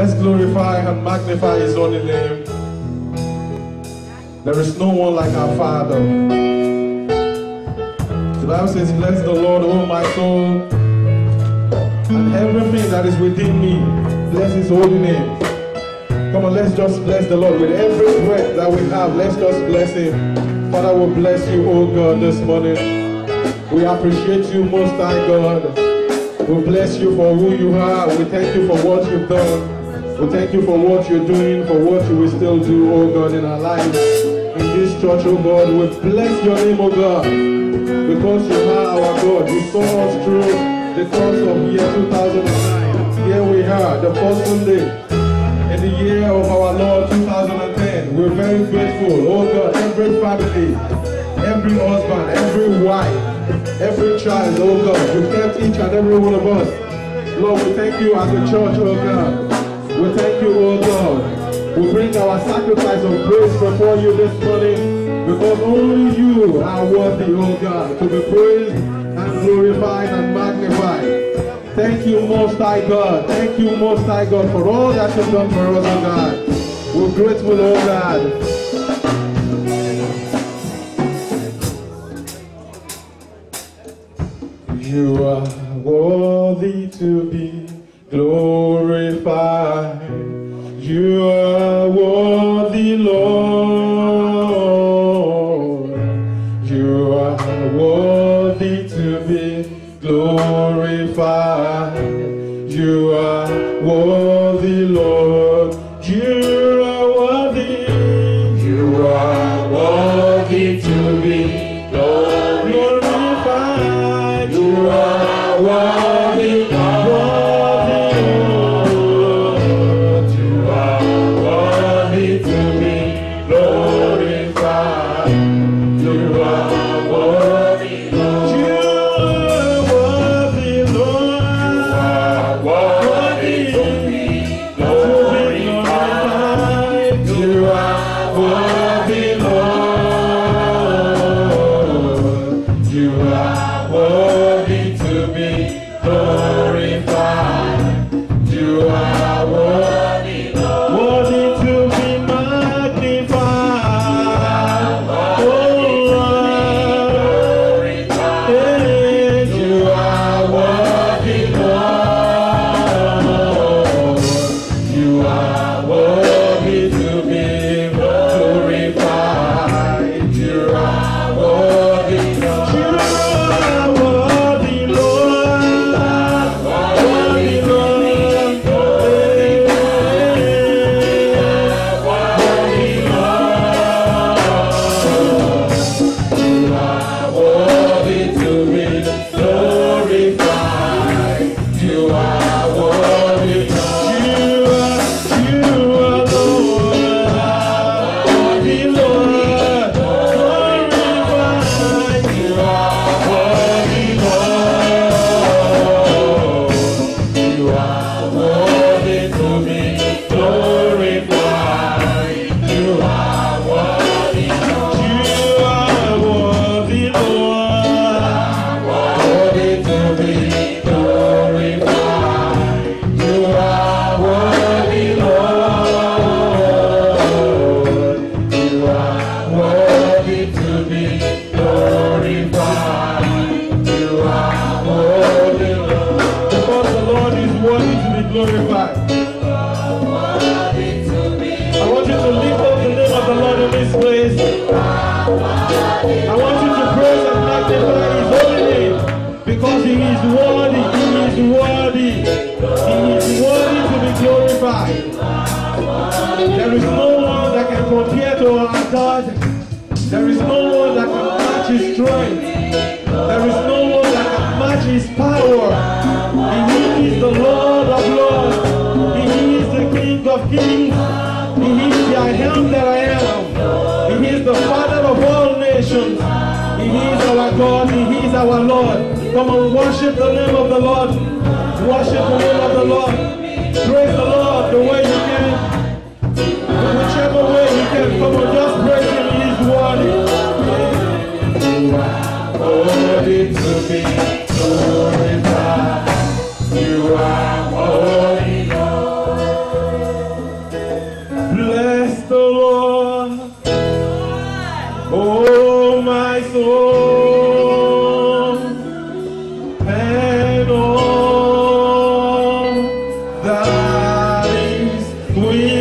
Let's glorify and magnify His holy name. There is no one like our Father. The Bible says, Bless the Lord, O my soul, and everything that is within me. Bless His holy name. Come on, let's just bless the Lord with every breath that we have. Let's just bless Him. Father, we bless you, oh God, this morning. We appreciate you, Most High God. We bless you for who you are. We thank you for what you've done. We thank you for what you're doing, for what you will still do, oh God, in our lives. In this church, oh God, we bless your name, oh God, because you are our God. You saw us through the course of year 2009. Here we are, the first Sunday in the year of our Lord 2010. We're very grateful, oh God, every family, every husband, every wife, every child, oh God, you kept each and every one of us. Lord, we thank you as a church, oh God. We thank you, O God. We bring our sacrifice of praise before you this morning because only you are worthy, O God, to be praised and glorified and magnified. Thank you, Most High God. Thank you, Most High God, for all that you've done for us, O God. We're grateful, O God. Are worthy, Lord. You are worthy to be glorified. You are worthy, Lord. You are worthy. You are worthy to be want you to praise and magnify His holy name because He is worthy. He is worthy. He is worthy to be glorified. There is no one that can compare to our God. There is no one that can match His strength. There is no one that can match His power. He is the Lord of Lords. He is the King of Kings. He is the I am that I am. He is the Father is our God. He is our Lord. Come on, worship the name of the Lord. Worship the name of the Lord. Praise the Lord the way you can. Whichever way you can. Come on, just We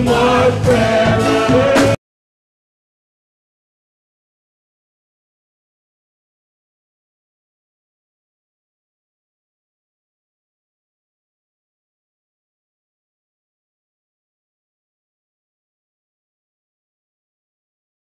my friend.